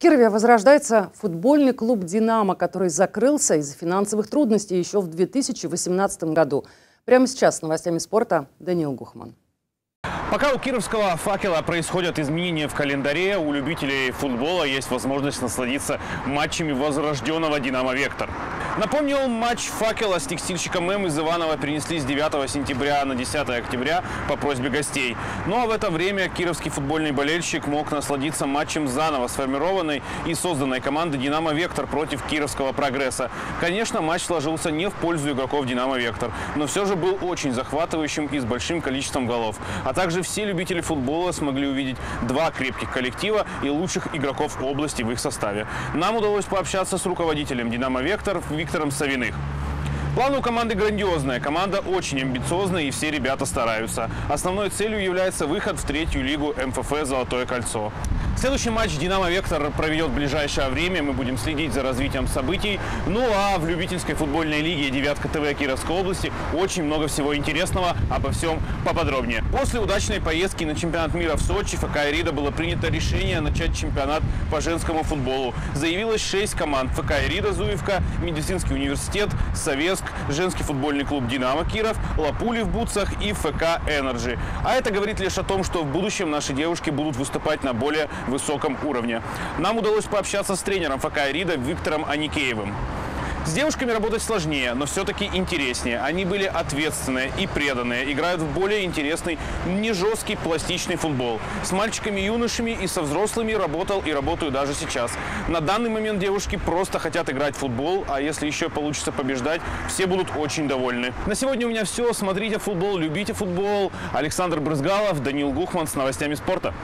Кирове возрождается футбольный клуб «Динамо», который закрылся из-за финансовых трудностей еще в 2018 году. Прямо сейчас с новостями спорта Даниил Гухман. Пока у кировского факела происходят изменения в календаре, у любителей футбола есть возможность насладиться матчами возрожденного «Динамо Вектор». Напомнил, матч факела с текстильщиком М из Иванова перенесли с 9 сентября на 10 октября по просьбе гостей. Ну а в это время кировский футбольный болельщик мог насладиться матчем заново сформированной и созданной команды «Динамо Вектор» против кировского «Прогресса». Конечно, матч сложился не в пользу игроков «Динамо Вектор», но все же был очень захватывающим и с большим количеством голов. А также все любители футбола смогли увидеть два крепких коллектива и лучших игроков области в их составе. Нам удалось пообщаться с руководителем «Динамо Вектор» Виктором Савиных. План у команды грандиозная, команда очень амбициозная и все ребята стараются. Основной целью является выход в третью лигу МФФ «Золотое кольцо». Следующий матч «Динамо Вектор» проведет в ближайшее время. Мы будем следить за развитием событий. Ну а в любительской футбольной лиге «Девятка ТВ» Кировской области очень много всего интересного. Обо всем поподробнее. После удачной поездки на чемпионат мира в Сочи ФК «Ирида» было принято решение начать чемпионат по женскому футболу. Заявилось 6 команд. ФК «Ирида» Зуевка, Медицинский университет, Советск, женский футбольный клуб «Динамо» Киров, Лапули в Бутсах и ФК «Энерджи». А это говорит лишь о том, что в будущем наши девушки будут выступать на более высоком уровне. Нам удалось пообщаться с тренером ФК «Рида» Виктором Аникеевым. С девушками работать сложнее, но все-таки интереснее. Они были ответственные и преданные, играют в более интересный, не жесткий, пластичный футбол. С мальчиками, юношами и со взрослыми работал и работаю даже сейчас. На данный момент девушки просто хотят играть в футбол, а если еще получится побеждать, все будут очень довольны. На сегодня у меня все. Смотрите футбол, любите футбол. Александр Брызгалов, Данил Гухман с новостями спорта.